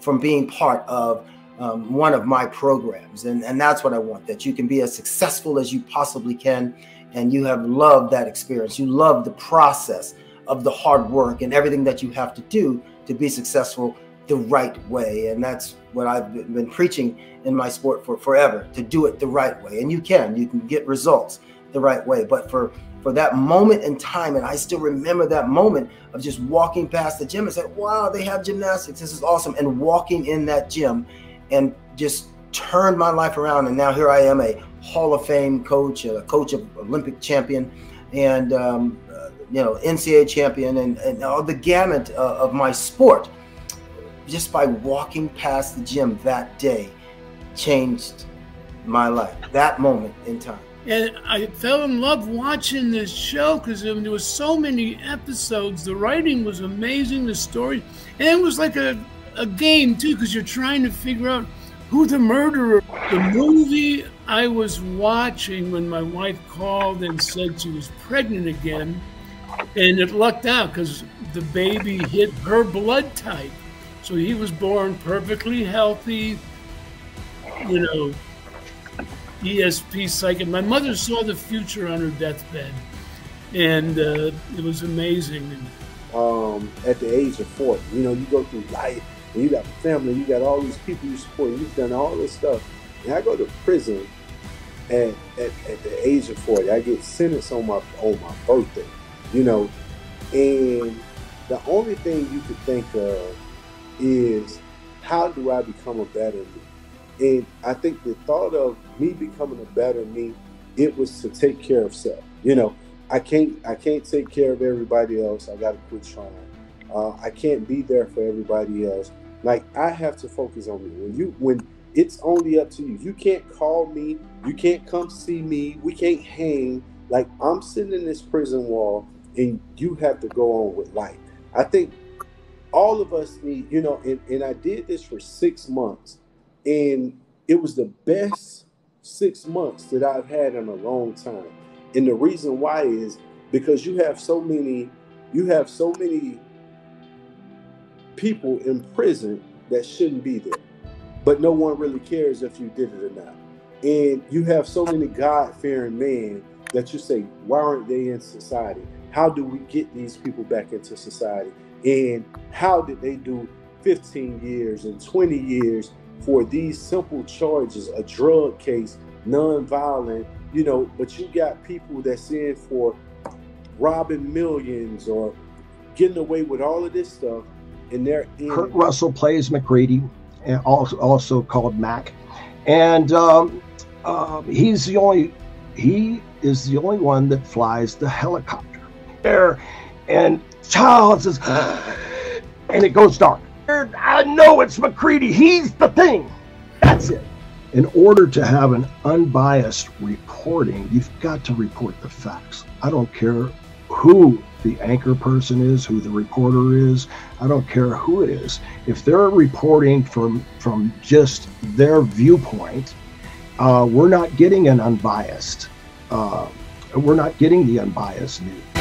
from being part of um, one of my programs. And, and that's what I want that you can be as successful as you possibly can. And you have loved that experience. You love the process of the hard work and everything that you have to do to be successful the right way. And that's what I've been preaching in my sport for forever to do it the right way. And you can, you can get results the right way. But for for that moment in time, and I still remember that moment of just walking past the gym and said, "Wow, they have gymnastics. This is awesome!" And walking in that gym, and just turned my life around. And now here I am, a Hall of Fame coach, a coach of Olympic champion, and um, uh, you know NCAA champion, and, and all the gamut uh, of my sport. Just by walking past the gym that day, changed my life. That moment in time. And I fell in love watching this show because um, there was so many episodes. The writing was amazing, the story, and it was like a, a game too because you're trying to figure out who the murderer. The movie I was watching when my wife called and said she was pregnant again, and it lucked out because the baby hit her blood type, so he was born perfectly healthy. You know, ESP psychic. My mother saw the future on her deathbed, and uh, it was amazing. Um, at the age of 40, you know, you go through life, and you got family, you got all these people you support, you've done all this stuff. And I go to prison at, at, at the age of 40. I get sentenced on my on my birthday, you know, and the only thing you could think of is how do I become a better me? And I think the thought of me becoming a better me, it was to take care of self. You know, I can't I can't take care of everybody else. I got to quit trying. Uh, I can't be there for everybody else. Like I have to focus on me. When you when it's only up to you. You can't call me. You can't come see me. We can't hang. Like I'm sitting in this prison wall, and you have to go on with life. I think all of us need, you know, and, and I did this for six months and it was the best six months that I've had in a long time. And the reason why is because you have so many, you have so many people in prison that shouldn't be there. But no one really cares if you did it or not. And you have so many God fearing men that you say, why aren't they in society? How do we get these people back into society? And how did they do 15 years and 20 years for these simple charges, a drug case, non-violent, you know, but you got people that's in for robbing millions or getting away with all of this stuff, and they're in. Kurt Russell plays MacReady, and also also called Mac, and um, uh, he's the only he is the only one that flies the helicopter there, and Charles says, and it goes dark. I know it's MacReady. He's the thing. That's it. In order to have an unbiased reporting, you've got to report the facts. I don't care who the anchor person is, who the reporter is. I don't care who it is. If they're reporting from from just their viewpoint, uh, we're not getting an unbiased. Uh, we're not getting the unbiased news